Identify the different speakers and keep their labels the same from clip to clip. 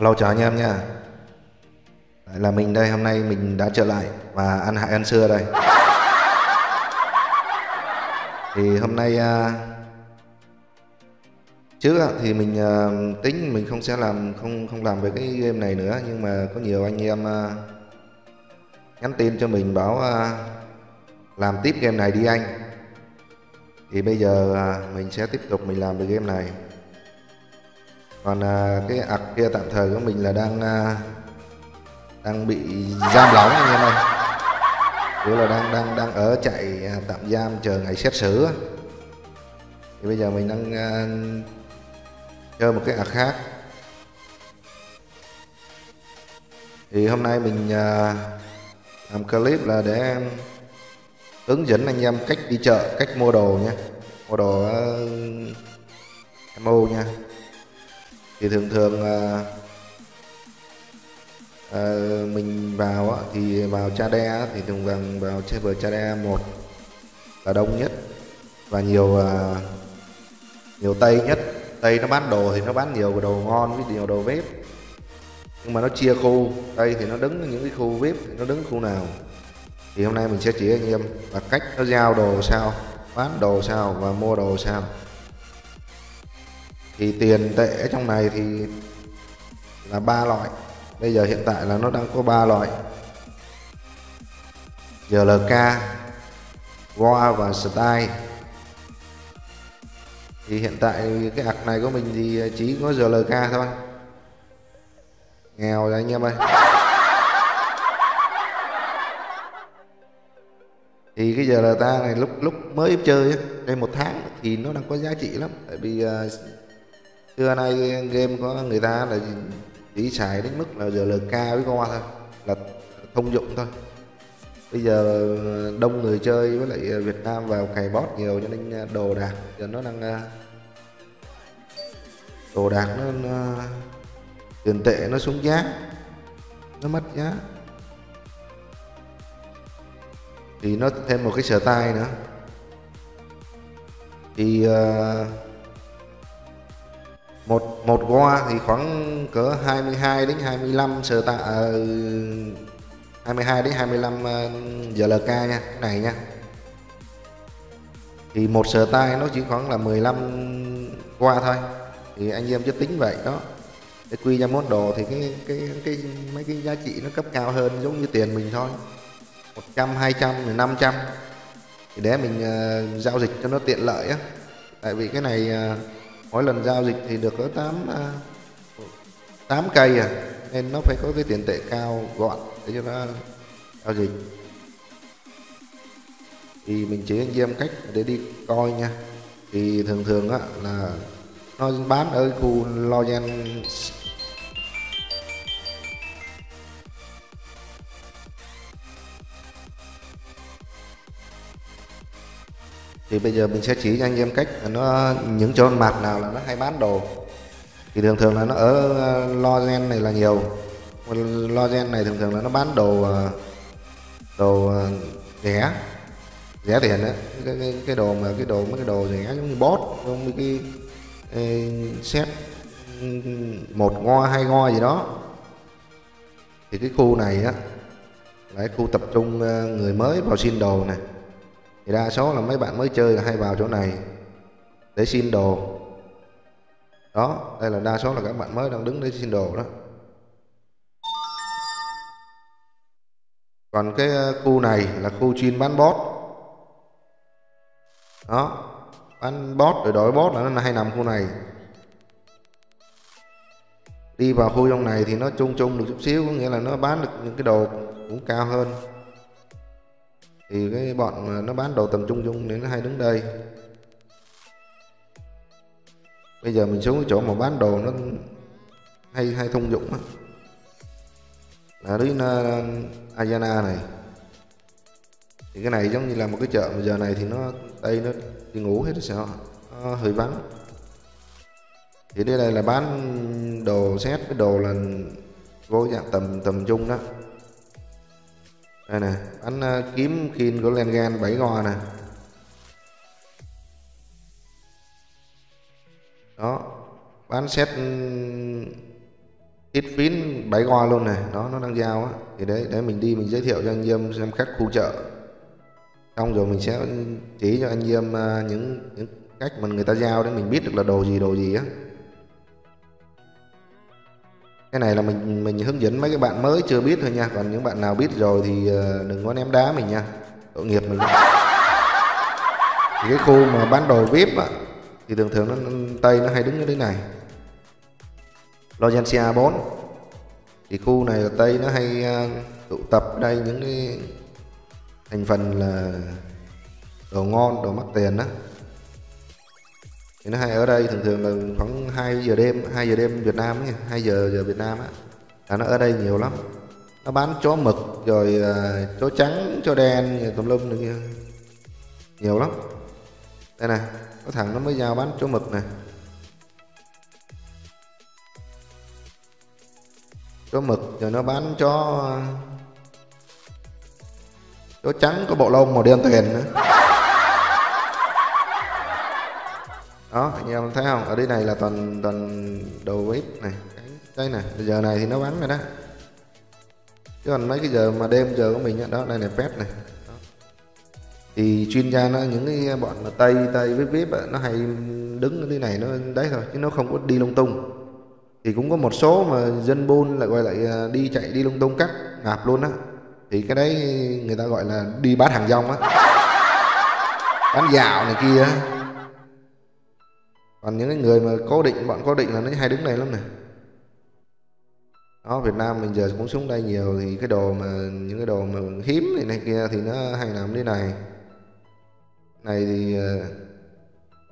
Speaker 1: Hello chào anh em nha. Đấy, là mình đây hôm nay mình đã trở lại và ăn hại ăn xưa đây. Thì hôm nay uh, Trước thì mình uh, tính mình không sẽ làm không không làm về cái game này nữa Nhưng mà có nhiều anh em uh, nhắn tin cho mình bảo uh, làm tiếp game này đi anh. Thì bây giờ mình sẽ tiếp tục mình làm được game này còn à, cái ạc kia tạm thời của mình là đang à, đang bị giam lỏng anh em ơi. Kiểu là đang đang đang ở chạy à, tạm giam chờ ngày xét xử thì bây giờ mình đang à, chơi một cái ạc khác. Thì hôm nay mình à, làm clip là để hướng dẫn anh em cách đi chợ cách mua đồ nhé mua đồ à, uh, MO nha thì thường thường à, à, mình vào á, thì vào Chade thì thường thường vào server Chade một là đông nhất và nhiều à, nhiều tây nhất. Tây nó bán đồ thì nó bán nhiều đồ ngon với nhiều đồ vip nhưng mà nó chia khu tây thì nó đứng những cái khu vip thì nó đứng khu nào. Thì hôm nay mình sẽ chỉ anh em là cách nó giao đồ sao bán đồ sao và mua đồ sao thì tiền tệ trong này thì là ba loại. Bây giờ hiện tại là nó đang có ba loại. GLK Goa và Style. Thì hiện tại cái ạc này của mình thì chỉ có GLK thôi. Nghèo rồi anh em ơi. Thì cái giờ LK này lúc lúc mới chơi đây một tháng thì nó đang có giá trị lắm. Tại vì uh, xưa nay game có người ta là chỉ xài đến mức là giờ LK với con thôi là thông dụng thôi. Bây giờ đông người chơi với lại Việt Nam vào cày bot nhiều cho nên à, đồ đạc giờ nó đang à, đồ đạc nó, nó tiền tệ nó xuống giá nó mất giá. Thì nó thêm một cái sở tay nữa. Thì uh, một một goa thì khoảng cỡ 22 đến 25 sờ tạ uh, 22 đến 25 uh, GLK nha cái này nha. Thì một sờ tay nó chỉ khoảng là 15 qua thôi. Thì anh em cứ tính vậy đó. Để quy ra món đồ thì cái cái cái mấy cái giá trị nó cấp cao hơn giống như tiền mình thôi. 100 200 500 thì để mình uh, giao dịch cho nó tiện lợi á. Tại vì cái này uh, mỗi lần giao dịch thì được có 8 8 à, cây à nên nó phải có cái tiền tệ cao gọn để cho nó giao dịch. Thì mình chỉ anh em cách để đi coi nha. Thì thường thường á là nó bán ở khu Loyen thì bây giờ mình sẽ chỉ cho anh em cách nó những chỗ mặt nào là nó hay bán đồ. Thì thường thường là nó ở ờ, lo gen này là nhiều. Lo gen này thường thường là nó bán đồ ờ, đồ ờ, rẻ. Rẻ tiền đấy cái, cái, cái đồ mà cái đồ mấy cái đồ rẻ giống như bot giống như cái, xét một ngo hai ngo gì đó. Thì cái khu này á là cái khu tập trung người mới vào xin đồ này thì đa số là mấy bạn mới chơi là hay vào chỗ này để xin đồ. Đó, đây là đa số là các bạn mới đang đứng để xin đồ đó. Còn cái ờ, khu này là khu chuyên bán bot đó, bán bot rồi đổi bot là nó hay nằm khu này. Đi vào khu trong này thì nó chung chung được chút xíu, có nghĩa là nó bán được những cái đồ cũng cao hơn thì cái bọn à, nó bán đồ tầm trung trung nên nó hay đứng đây. Bây giờ mình xuống cái chỗ mà bán đồ nó hay hay thông dụng á. Là đến uh, à, Ayana này. Thì cái này giống như là một cái chợ mà giờ này thì nó đây nó đi ngủ hết rồi sao? Nó hơi vắng. Thì đây đây là bán đồ xét cái đồ là vô dạng tầm tầm trung đó đây nè bắn uh, ờ, kiếm khiên của Lengan 7 go nè. Đó bán set ừ, ít phín bảy go luôn này đó nó đang giao á. Thì đấy để mình đi mình giới thiệu cho anh Diêm xem khách khu chợ. Xong rồi mình sẽ ừ, chỉ cho anh Diêm ờ, những những cách mà người ta giao để mình biết được là đồ gì đồ gì á cái này là mình mình hướng dẫn mấy cái bạn mới chưa biết thôi nha. Còn những bạn nào biết rồi thì ờ, đừng có ném đá mình nha. Tội nghiệp mình thì cái khu mà bán đồ vip á thì thường thường nó tây nó hay đứng ở đây này. Logencia 4 thì khu này ở Tây nó hay ờ, tụ tập ở đây những cái thành phần là đồ ngon, đồ mắc tiền đó thì nó hay ở đây thường thường là khoảng 2 giờ đêm 2 giờ đêm Việt Nam ấy, 2 giờ giờ Việt Nam á là nó ở đây nhiều lắm. Nó bán chó mực rồi uh, chó trắng chó đen tùm lum nữa kia. Nhiều lắm. Đây này có thằng nó mới giao bán chó mực này chó mực rồi nó bán chó à, chó trắng có bộ lông màu đen tiền nữa. Đó anh em thấy không? Ở đây này là toàn toàn đồ vip này. Cái, cái này giờ này thì nó bắn rồi đó. Chứ còn mấy cái giờ mà đêm giờ của mình đó đây này pet này. Đó. thì chuyên gia nó những cái bọn mà tây tây vip vip nó hay đứng ở đây này nó đấy thôi chứ nó không có đi lung tung. Thì cũng có một số mà dân buôn lại gọi lại à, đi chạy đi lung tung cắt ngạp luôn á. Thì cái đấy người ta gọi là đi bán hàng rong á. Bán dạo này kia còn những cái người mà cố định bọn cố định là nó hay đứng này lắm này đó Việt Nam mình giờ cũng xuống đây nhiều thì cái đồ mà những cái đồ mà hiếm này, này kia thì nó hay làm thế này. Này thì ờ,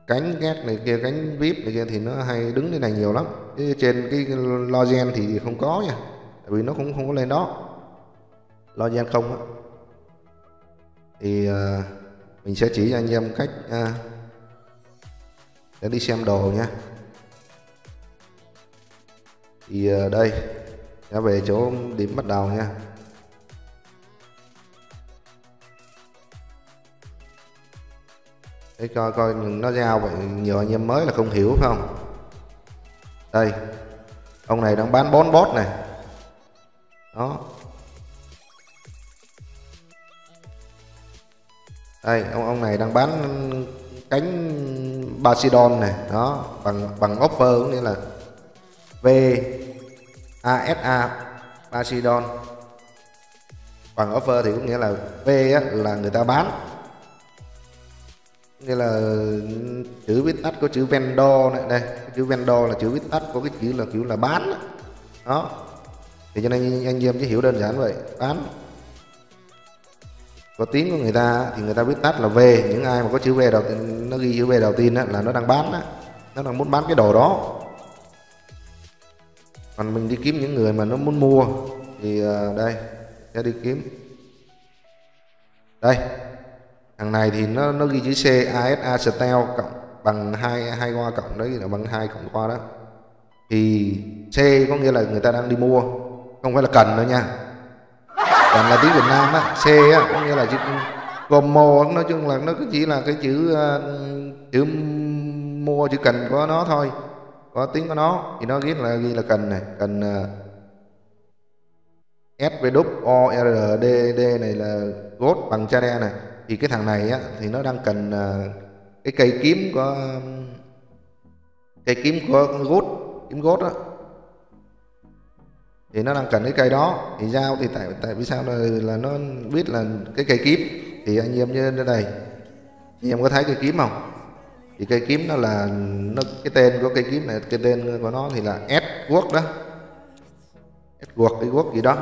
Speaker 1: cánh gác này kia cánh vip này kia thì nó hay đứng thế này nhiều lắm. Chứ trên cái logen thì không có nha. Tại vì nó cũng không có lên đó. Logen không á. Thì uh, mình sẽ chỉ cho anh em cách uh, để đi xem đồ nha. Thì ờ, đây, đã về chỗ điểm bắt đầu nha. Để coi coi nó giao vậy nhiều anh em mới là không hiểu phải không? Đây, ông này đang bán bón bót này. Đó. Đây, ông ông này đang bán cánh Basidon này đó bằng bằng offer cũng nghĩa là V ASA Basidon bằng offer thì cũng nghĩa là V á, là người ta bán. Nghĩa là chữ viết tắt có chữ vendor này đây chữ vendor là chữ viết tắt có cái chữ là kiểu là bán đó. Thì cho nên anh em chỉ hiểu đơn giản vậy bán có tiếng của người ta thì người ta viết tắt là V. Những ai mà có chữ V đầu tiên nó ghi chữ V đầu tiên đó, là nó đang bán đó. nó đang muốn bán cái đồ đó. Còn mình đi kiếm những người mà nó muốn mua thì ờ, đây sẽ đi kiếm. Đây thằng này thì nó nó ghi chữ C ASA Style cộng bằng hai hai qua cộng đấy là bằng hai cộng qua đó. Thì C có nghĩa là người ta đang đi mua không phải là cần nữa nha còn là tiếng Việt Nam á, C á, có nghĩa là chữ gồm mô nói chung là nó chỉ là cái chữ ờ, chữ mua chữ cần của nó thôi, có tiếng của nó. Thì nó ghi là ghi là cần này, cần ờ, S V đúc, O, R, D D này là gốt bằng cha đe này. Thì cái thằng này á, thì nó đang cần ờ, cái cây kiếm của, cây kiếm của gốt kiếm gốt á thì nó đang cần cái cây đó. Thì giao thì tại tại vì sao là, là nó biết là cái cây kiếm. Thì anh em như đây. Anh em có thấy cây kiếm không? Thì cây kiếm nó là nó cái tên của cây kiếm này cái tên của nó thì là S quốc đó. S quốc cái quốc gì đó.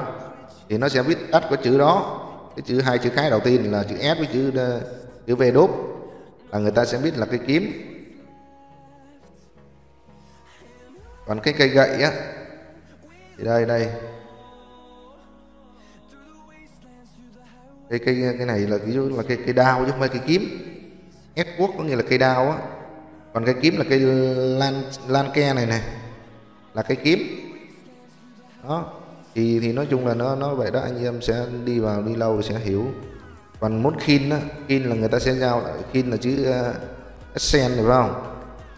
Speaker 1: Thì nó sẽ viết tắt của chữ đó. Cái chữ hai chữ cái đầu tiên là chữ S với chữ ờ, chữ V đốt. Là người ta sẽ biết là cây kiếm. Còn cái cây gậy á thì đây đây. Cái cái cái này là ví dụ là cái cây đao chứ không phải cây kiếm. Ép quốc có nghĩa là cây đao á. Còn cây kiếm là cây lan lan ke này này là cây kiếm. Đó. Thì thì nói chung là nó nó vậy đó. Anh em sẽ đi vào đi lâu sẽ hiểu. Còn muốn kin á kin là người ta sẽ giao khin kin là chữ ờ, uh, sen phải không?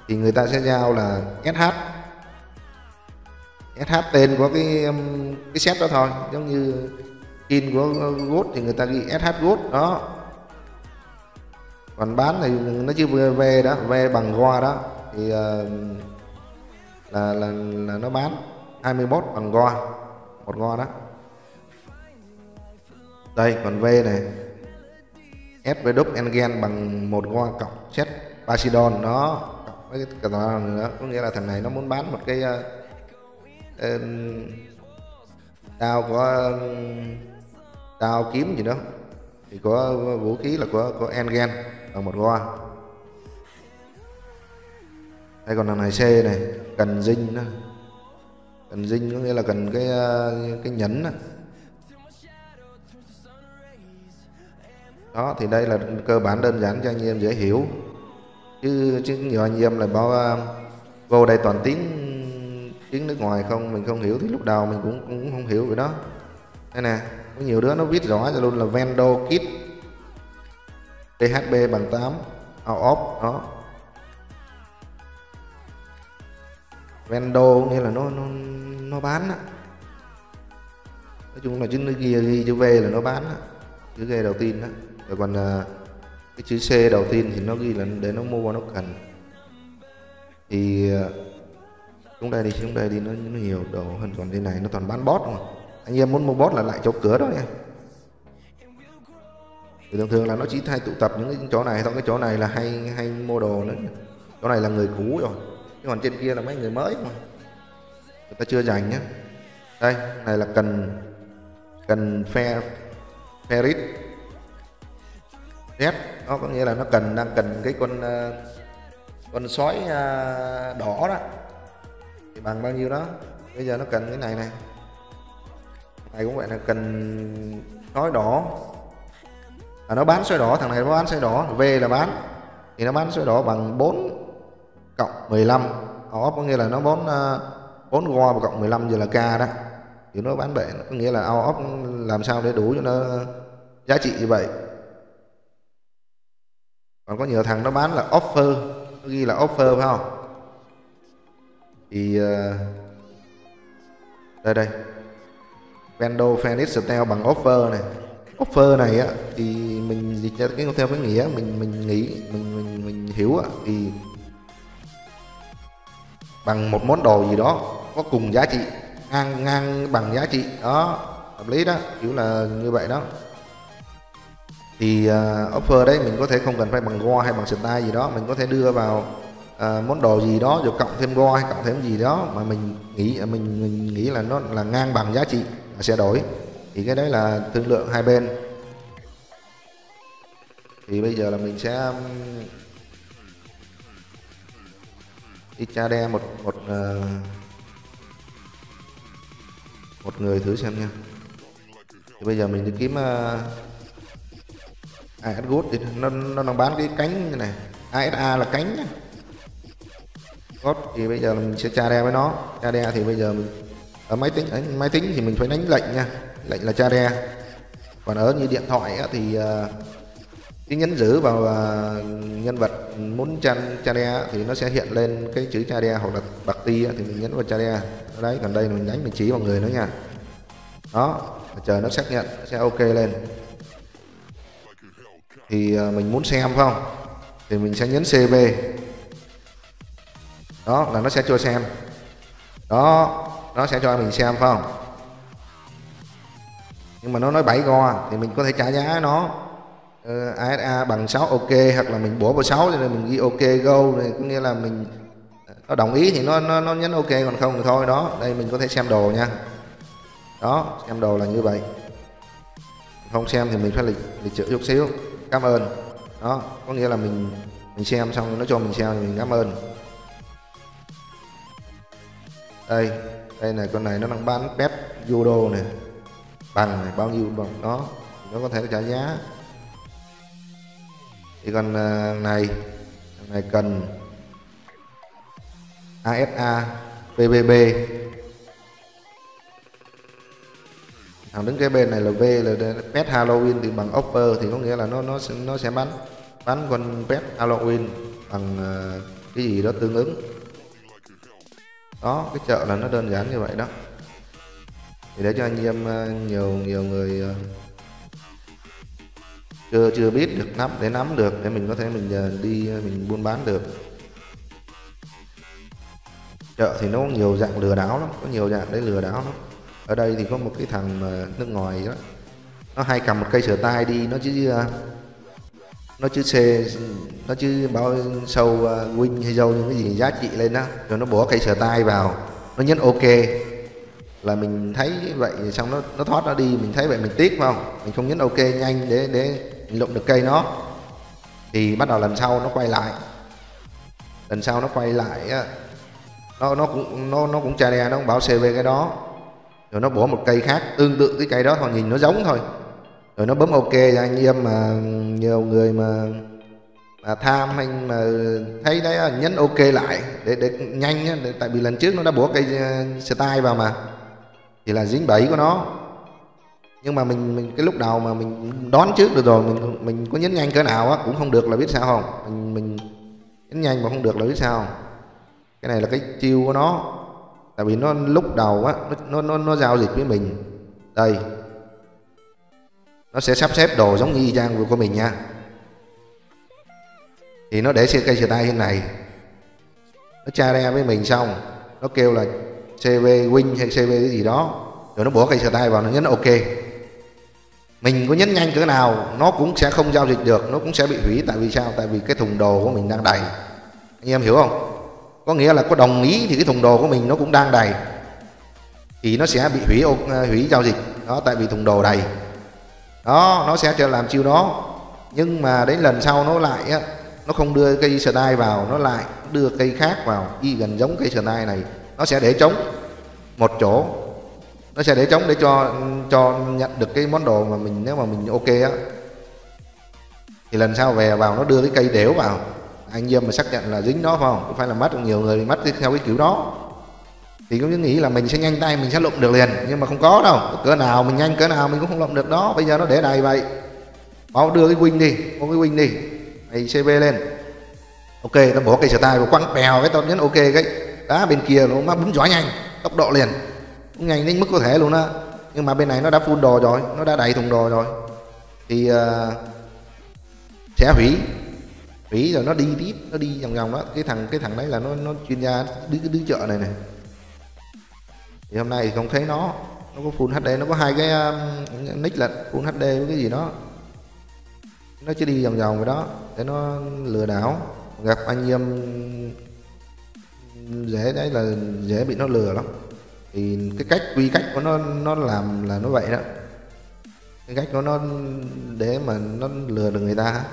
Speaker 1: Thì người ta sẽ giao là sh SH tên của cái um, cái set đó thôi. Giống như in của gốt thì người ta ghi SH gốt đó. Còn bán thì nó chưa V đó V bằng go đó. Thì uh, là, là là nó bán 21 bằng go, một go đó. Đây còn V này. S với đúc Engen bằng một go cộng set Basidon nó cộng với cái đó nữa có nghĩa là thằng này nó muốn bán một cái uh, um, đao có đao kiếm gì đó. Thì có vũ khí là của của Engen bằng một Goa hay còn thằng này C này cần dinh đó. Cần dinh có nghĩa là cần cái cái nhấn đó. đó thì đây là cơ bản đơn giản cho anh em dễ hiểu. Chứ chứ nhiều anh em là bao à, vô đây toàn tiếng tiếng nước ngoài không, mình không hiểu, thì lúc đầu mình cũng cũng không hiểu về đó. Đây nè, có nhiều đứa nó viết rõ ra luôn là Vendo Kit THB bằng 8 out of đó. Vendo nghĩa là nó nó nó bán á. Nói chung là chữ ghi ghi chữ V là nó bán á, chữ G đầu tiên đó rồi còn à, cái chữ C đầu tiên thì nó ghi là để nó mua nó cần. Thì à, chúng đây đi chúng đây đi nó, nó nhiều đồ hơn còn đây này nó toàn bán bot mà. Anh em muốn mua bot là lại chỗ cửa đó nha. Thì thường thường là nó chỉ hay tụ tập những cái chỗ này xong cái chỗ này là hay hay mua đồ nữa chỗ này là người cũ rồi chứ còn trên kia là mấy người mới mà. Người ta chưa dành nhá. Đây này là cần cần phe ferrit Z nó có nghĩa là nó cần đang cần cái con uh, con sói uh, đỏ đó thì bằng bao nhiêu đó. Bây giờ nó cần cái này này. Này cũng vậy là cần sói đỏ. À, nó bán sói đỏ thằng này nó bán sói đỏ V là bán. Thì nó bán sói đỏ bằng 4 cộng 15 off có nghĩa là nó à, bốn bốn 4 go và cộng 15 giờ là K đó. Thì nó bán bể có nghĩa là out off làm sao để đủ cho nó giá trị như vậy. Còn có nhiều thằng nó bán là offer nó ghi là offer phải không? Thì uh, ờ, đây đây. Vendo Phoenix Steel bằng offer này. Offer này á thì mình dịch ra cái theo cái nghĩa mình mình nghĩ mình mình mình hiểu á thì bằng một món đồ gì đó có cùng giá trị ngang ngang bằng giá trị. Đó hợp lý đó kiểu là như vậy đó. Thì uh, offer đấy mình có thể không cần phải bằng go hay bằng style gì đó mình có thể đưa vào à, món đồ gì đó rồi cộng thêm go hay cộng thêm gì đó mà mình nghĩ mình mình nghĩ là nó là ngang bằng giá trị là sẽ đổi. Thì cái đấy là thương lượng hai bên. Thì bây giờ là mình sẽ um, đi tra đe một một ờ, một người thử xem nha. Thì bây giờ mình đi kiếm ờ, uh, AS Good thì nó nó đang bán cái cánh như này. ASA là cánh nha code thì bây giờ mình sẽ tra đe với nó. Tra đe thì bây giờ mình ở máy tính ở máy tính thì mình phải đánh lệnh nha. Lệnh là tra đe. Còn ở như điện thoại thì ờ, cái nhấn giữ vào ờ, nhân vật muốn tra, cha đe thì nó sẽ hiện lên cái chữ cha đe hoặc là bạc ti thì mình nhấn vào cha đe. Đấy còn đây mình đánh mình chỉ vào người nữa nha. Đó chờ nó xác nhận nó sẽ ok lên. Thì ờ, mình muốn xem không? Thì mình sẽ nhấn CB đó là nó sẽ cho xem. Đó nó sẽ cho mình xem phải không? Nhưng mà nó nói 7 go thì mình có thể trả giá nó. Ờ, uh, ASA bằng 6 ok hoặc là mình bổ vào 6 rồi nên mình ghi ok go này có nghĩa là mình ờ, nó đồng ý thì nó nó nó nhấn ok còn không thì thôi đó. Đây mình có thể xem đồ nha. Đó xem đồ là như vậy. Không xem thì mình phải lịch lịch chữ chút xíu. Cảm ơn. Đó có nghĩa là mình mình xem xong nó cho mình xem thì mình cảm ơn đây đây này con này nó đang bán pet judo này. Bằng này bao nhiêu bằng đó nó có thể trả giá. Thì còn à, này này cần ASA PBB thằng đứng cái bên này là V là pet Halloween thì bằng offer thì có nghĩa là nó nó sẽ, nó sẽ bán bán con pet Halloween bằng à, cái gì đó tương ứng đó, cái chợ là nó đơn giản như vậy đó. Thì để cho anh em ờ, nhiều nhiều người ờ, chưa chưa biết được nắm, để nắm được, để mình có thể mình ờ, đi mình buôn bán được. Chợ thì nó có nhiều dạng lừa đảo lắm, có nhiều dạng để lừa đảo lắm. Ở đây thì có một cái thằng nước ngoài đó, nó hay cầm một cây sửa tay đi, nó chứ nó chứ xe nó chứ báo sâu à, uh, win hay dâu những cái gì giá trị lên đó rồi nó bỏ cây sửa tay vào. Nó nhấn ok. Là mình thấy vậy xong nó nó thoát nó đi mình thấy vậy mình tiếc phải không? Mình không nhấn ok nhanh để để mình lụm được cây nó. Thì bắt đầu lần sau nó quay lại. Lần sau nó quay lại á nó nó cũng nó nó cũng chà đè nó cũng bảo cv cái đó. Rồi nó bỏ một cây khác tương tự cái cây đó thôi nhìn nó giống thôi rồi nó bấm ok cho anh em mà nhiều người mà mà tham anh mà thấy đấy à, nhấn ok lại để để nhanh á để, tại vì lần trước nó đã bỏ cây à, style vào mà. Thì là dính bẫy của nó. Nhưng mà mình mình cái lúc đầu mà mình đón trước được rồi mình mình có nhấn nhanh cỡ nào á cũng không được là biết sao không? Mình mình nhấn nhanh mà không được là biết sao không? cái này là cái chiêu của nó. Tại vì nó lúc đầu á nó nó, nó giao dịch với mình. Đây nó sẽ sắp xếp đồ giống như y chang của mình nha. Thì nó để xe cây sửa tay như này. Nó tra ra với mình xong, nó kêu là CV win hay CV cái gì đó. Rồi nó bỏ cây sửa tay vào, nó nhấn ok. Mình có nhấn nhanh cỡ nào, nó cũng sẽ không giao dịch được, nó cũng sẽ bị hủy. Tại vì sao? Tại vì cái thùng đồ của mình đang đầy. Anh em hiểu không? Có nghĩa là có đồng ý thì cái thùng đồ của mình nó cũng đang đầy. Thì nó sẽ bị hủy hủy giao dịch. Đó, tại vì thùng đồ đầy đó, nó sẽ cho làm chiêu đó. Nhưng mà đến lần sau nó lại á, nó không đưa cây sờ tay vào, nó lại đưa cây khác vào, y gần giống cây sờ tay này. Nó sẽ để trống một chỗ. Nó sẽ để trống để cho cho nhận được cái món đồ mà mình, nếu mà mình ok á. Thì lần sau về vào nó đưa cái cây đểu vào. Anh em mà xác nhận là dính nó phải không? Phải là mất, nhiều người mất theo cái kiểu đó thì cũng nghĩ là mình sẽ nhanh tay mình sẽ lụm được liền nhưng mà không có đâu. Cỡ nào mình nhanh cỡ nào mình cũng không lụm được đó. Bây giờ nó để đầy vậy. Bảo đưa cái win đi có cái win đi. Mày cb lên. Ok tao bỏ cây sửa tay và quăng bèo cái tao nhấn ok cái. Đá bên kia nó mà búng gió nhanh tốc độ liền. Cũng nhanh đến mức có thể luôn á. Nhưng mà bên này nó đã full đồ rồi nó đã đầy thùng đồ rồi. Thì uh, sẽ hủy. Hủy rồi nó đi tiếp nó đi vòng vòng đó. Cái thằng cái thằng đấy là nó nó chuyên gia đứa đứa chợ này này thì hôm nay thì không thấy nó. Nó có full HD nó có hai cái um, nick là full HD với cái gì đó. Nó chỉ đi vòng vòng vậy đó để nó lừa đảo gặp anh em dễ đấy là dễ bị nó lừa lắm. Thì cái cách quy cách của nó nó làm là nó vậy đó. Cái cách của nó để mà nó lừa được người ta.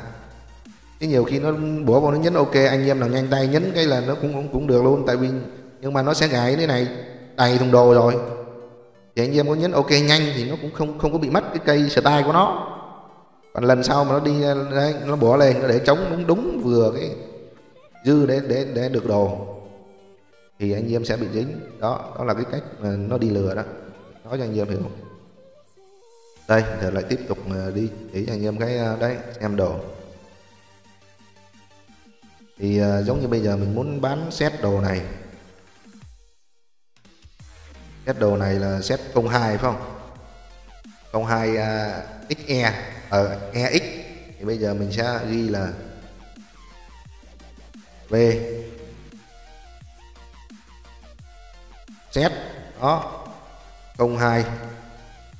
Speaker 1: Cái nhiều khi nó bủa vào nó nhấn ok anh em nào nhanh tay nhấn cái là nó cũng cũng, cũng được luôn. Tại vì nhưng mà nó sẽ gài cái này đầy thùng đồ rồi. Thì anh em có nhấn ok nhanh thì nó cũng không không có bị mất cái cây style của nó. Còn lần sau mà nó đi đấy, nó bỏ lên nó để chống đúng đúng vừa cái dư để để để được đồ. Thì anh em sẽ bị dính. Đó đó là cái cách mà nó đi lừa đó. Nói cho anh em hiểu. Đây giờ lại tiếp tục ờ, đi chỉ cho anh em cái ờ, đấy em đồ. Thì uh, giống như bây giờ mình muốn bán set đồ này set đồ này là set 02 phải không? 02 uh, XE ở uh, EX thì bây giờ mình sẽ ghi là V. Set đó. 02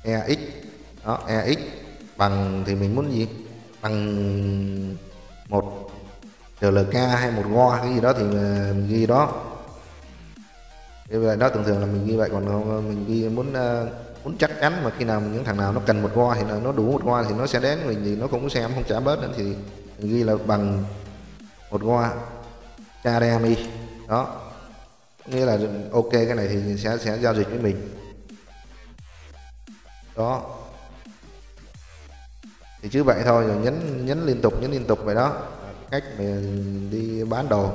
Speaker 1: EX đó EX bằng thì mình muốn gì? Bằng một TLK hay một go cái gì đó thì à, mình ghi đó như vậy đó thường thường là mình ghi vậy, còn ờ, mình ghi muốn ờ, muốn chắc chắn mà khi nào những thằng nào nó cần một go thì nó đủ một go thì nó sẽ đến mình thì nó cũng xem, không trả bớt nữa, thì mình ghi là bằng một go Charemi đó. Nghĩa là ok, cái này thì sẽ sẽ giao dịch với mình. Đó. Thì chứ vậy thôi, rồi nhấn nhấn liên tục, nhấn liên tục vậy đó. Cách mình đi bán đồ.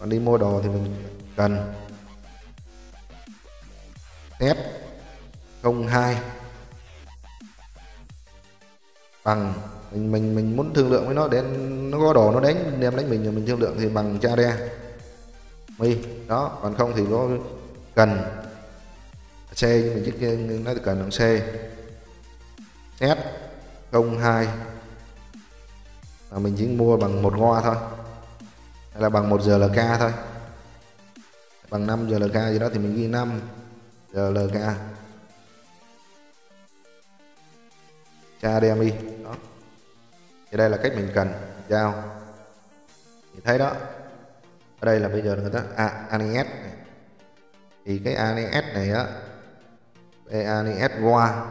Speaker 1: Còn đi mua đồ thì mình cần. F02 bằng, mình mình mình muốn thương lượng với nó để nó có đồ nó đánh, đem đánh mình rồi mình thương lượng thì bằng cha đe. Mi, đó, còn không thì có cần. C nhưng mình kia nói cần bằng c. S 02 và mình chỉ mua bằng một ngoa thôi. Hay là bằng một giờ lk thôi. Bằng 5 giờ lk gì đó thì mình ghi 5 giờ lk cha DMI đó. Thì đây là cách mình cần. Giao. Thì thấy đó. Ở đây là bây giờ người ta à, ANS này. thì cái ANS này á ANS qua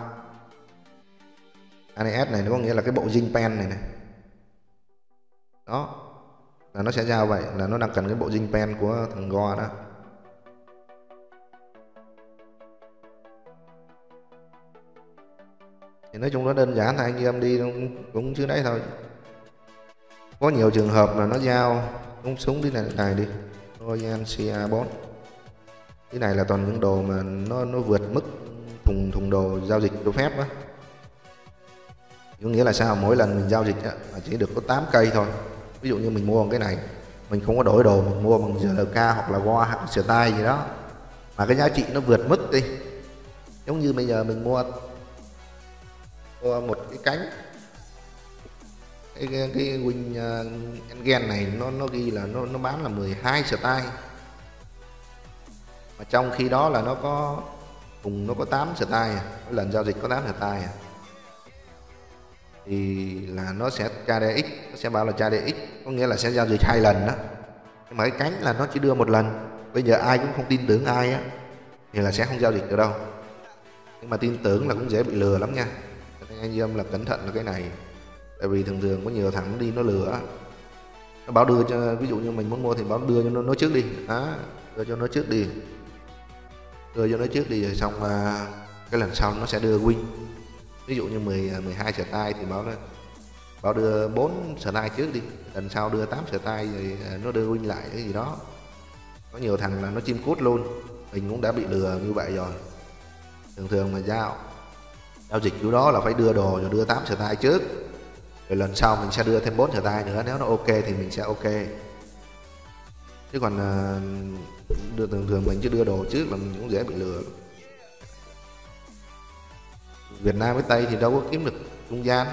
Speaker 1: ANS này nó có nghĩa là cái bộ dinh pen này này. Đó. Là nó sẽ giao vậy là nó đang cần cái bộ dinh pen của thằng Go đó. Thì nói chung nó đơn giản thôi anh em đi cũng, cũng chứ đấy thôi. Có nhiều trường hợp là nó giao cũng súng đi này này đi. Royal CA4 cái này là toàn những đồ mà nó nó vượt mức thùng thùng đồ giao dịch cho phép á. Có nghĩa là sao? Mỗi lần mình giao dịch á, là chỉ được có 8 cây thôi. Ví dụ như mình mua cái này mình không có đổi đồ mình mua bằng GLK hoặc là Goa hoặc sửa tay gì đó. Mà cái giá trị nó vượt mức đi. Giống như bây giờ mình mua một cái cánh. Cái cái, cái win uh, à, Engen này nó nó ghi là nó nó bán là 12 style. Mà trong khi đó là nó có cùng nó có 8 style. Lần giao dịch có 8 style. Thì là nó sẽ KDX nó sẽ báo là KDX có nghĩa là sẽ giao dịch hai lần đó. Nhưng mà cái cánh là nó chỉ đưa một lần. Bây giờ ai cũng không tin tưởng ai á thì là sẽ không giao dịch được đâu. Nhưng mà tin tưởng là cũng dễ bị lừa lắm nha anh em là cẩn thận là cái này. Tại vì thường thường có nhiều thằng đi nó lừa nó báo đưa cho ví dụ như mình muốn mua thì báo đưa cho nó, nó trước đi. Đó đưa cho nó trước đi. Đưa cho nó trước đi rồi xong à, cái lần sau nó sẽ đưa win. Ví dụ như 10 12 sợi tay thì báo nó báo đưa 4 sợi tay trước đi. Lần sau đưa 8 sợi tay rồi à, nó đưa win lại cái gì đó. Có nhiều thằng là nó chim cút luôn. Mình cũng đã bị lừa như vậy rồi. Thường thường mà giao giao dịch kiểu đó là phải đưa đồ rồi đưa 8 sờ tay trước. Rồi lần sau mình sẽ đưa thêm 4 sờ tay nữa, nếu nó ok thì mình sẽ ok. Chứ còn ờ, đưa, thường thường mình chứ đưa đồ trước là mình cũng dễ bị lừa. Việt Nam với Tây thì đâu có kiếm được trung gian.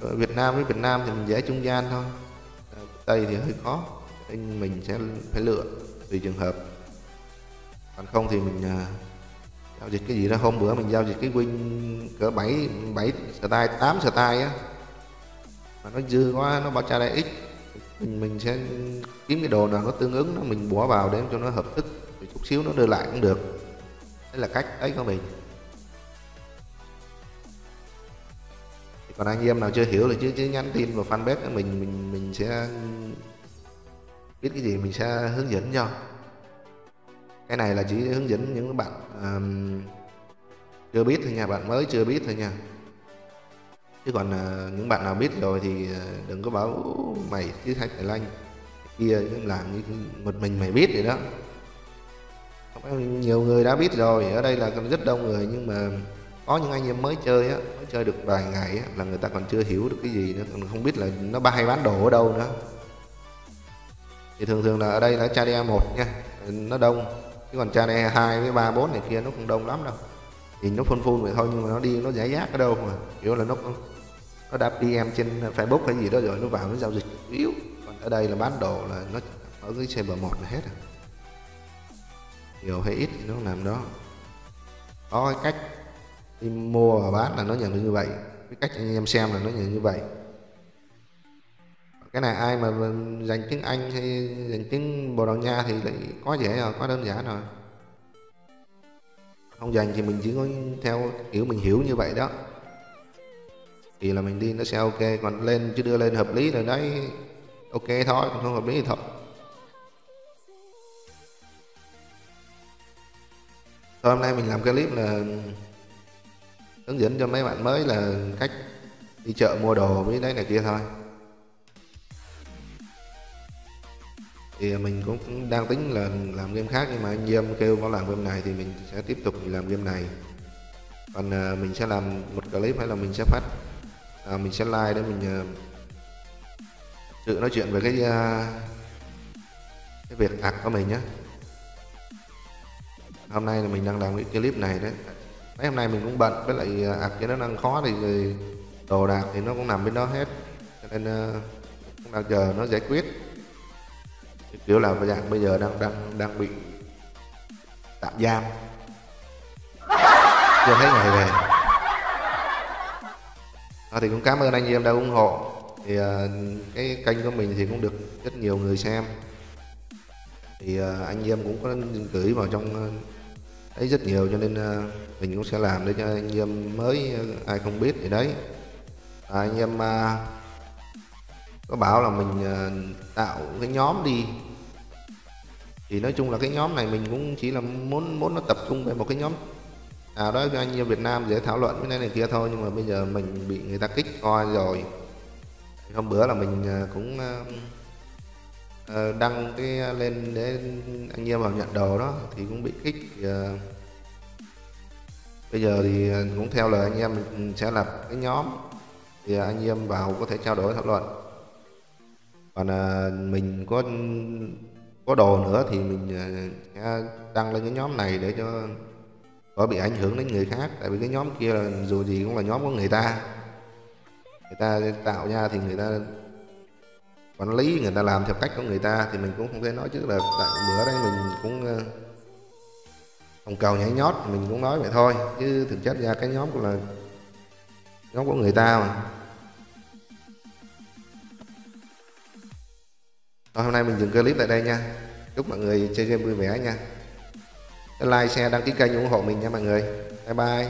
Speaker 1: Ở Việt Nam với Việt Nam thì mình dễ trung gian thôi. Ờ, Tây thì hơi khó nên mình sẽ phải lựa tùy trường hợp. Còn không thì mình ờ, giao dịch cái gì đó, hôm bữa mình giao dịch cái win cỡ 7 7 style 8 style á. Mà nó dư quá, nó bao tra đại ít mình mình sẽ kiếm cái đồ nào nó tương ứng nó mình bỏ vào để cho nó hợp thức. Thì chút xíu nó đưa lại cũng được. Đấy là cách ấy của mình. Thì còn anh em nào chưa hiểu thì chứ chứ nhắn tin vào fanpage mình mình mình sẽ biết cái gì mình sẽ hướng dẫn cho cái này là chỉ hướng dẫn những bạn um, chưa biết thôi nha bạn mới chưa biết thôi nha. Chứ còn uh, những bạn nào biết rồi thì uh, đừng có bảo mày chứ thay tài lanh kia làm như một mình mày biết vậy đó. Nhiều người đã biết rồi ở đây là rất đông người nhưng mà có những anh em mới chơi á mới chơi được vài ngày á, là người ta còn chưa hiểu được cái gì nữa còn không biết là nó bay bán đồ ở đâu nữa. Thì thường thường là ở đây là Chadia một nha nó đông chứ còn cha này e hai với 3 4 này kia nó không đông lắm đâu. Nhìn nó phun phun vậy thôi, nhưng mà nó đi nó giải giác ở đâu mà, kiểu là nó nó đáp đi em trên Facebook hay gì đó rồi nó vào nó giao dịch. Yếu. Còn ở đây là bán đồ là nó ở cái bờ một là hết rồi. Nhiều hay ít thì nó làm đó. Có cái cách đi mua và bán là nó nhận được như vậy. Cái cách anh em xem là nó nhận như vậy cái này ai mà dành tiếng Anh hay dành tiếng Bồ Đào Nha thì lại quá dễ rồi quá đơn giản rồi. Không dành thì mình chỉ có theo kiểu mình hiểu như vậy đó. Thì là mình đi nó sẽ ok, còn lên chứ đưa lên hợp lý rồi đấy. Ok thôi, còn không hợp lý thì thôi. Thôi, hôm nay mình làm cái clip là hướng dẫn cho mấy bạn mới là cách đi chợ mua đồ với đấy này kia thôi. Thì mình cũng đang tính là làm game khác nhưng mà anh em kêu có làm game này thì mình sẽ tiếp tục làm game này. Còn à, mình sẽ làm một clip hay là mình sẽ phát à, mình sẽ like để mình à, tự nói chuyện về cái à, cái việc ạc của mình nhé hôm nay là mình đang làm cái clip này đấy. Mấy hôm nay mình cũng bận với lại ạc cái nó đang khó thì đồ đạc thì nó cũng nằm bên đó hết. Cho nên à, cũng đang chờ nó giải quyết kiểu là dạng bây giờ đang đang đang bị tạm giam. Chưa thấy ngày về. À, thì cũng cảm ơn anh em đã ủng hộ. Thì uh, cái kênh của mình thì cũng được rất nhiều người xem. Thì uh, anh em cũng có gửi vào trong uh, ấy rất nhiều cho nên uh, mình cũng sẽ làm để cho anh em mới uh, ai không biết thì đấy. À, anh em uh, có bảo là mình ờ, tạo cái nhóm đi. Thì nói chung là cái nhóm này mình cũng chỉ là muốn muốn nó tập trung về một cái nhóm. Nào đó cho anh em Việt Nam dễ thảo luận cái này này kia thôi, nhưng mà bây giờ mình bị người ta kích coi rồi. Hôm bữa là mình ờ, cũng ờ, đăng cái lên để anh em vào nhận đồ đó, thì cũng bị kích bây giờ thì cũng theo lời anh em mình sẽ lập cái nhóm. Thì anh em vào có thể trao đổi thảo luận còn à, mình có có đồ nữa thì mình à, sẽ đăng lên cái nhóm này để cho có bị ảnh hưởng đến người khác. Tại vì cái nhóm kia là dù gì cũng là nhóm của người ta. Người ta tạo ra thì người ta quản lý, người ta làm theo cách của người ta thì mình cũng không thể nói chứ là tại bữa đây mình cũng à, hồng cầu nhảy nhót, mình cũng nói vậy thôi. Chứ thực chất ra cái nhóm cũng là nhóm của người ta mà. Rồi, hôm nay mình dừng clip tại đây nha. Chúc mọi người chơi game vui vẻ nha. Like share đăng ký kênh ủng hộ mình nha mọi người. Bye bye.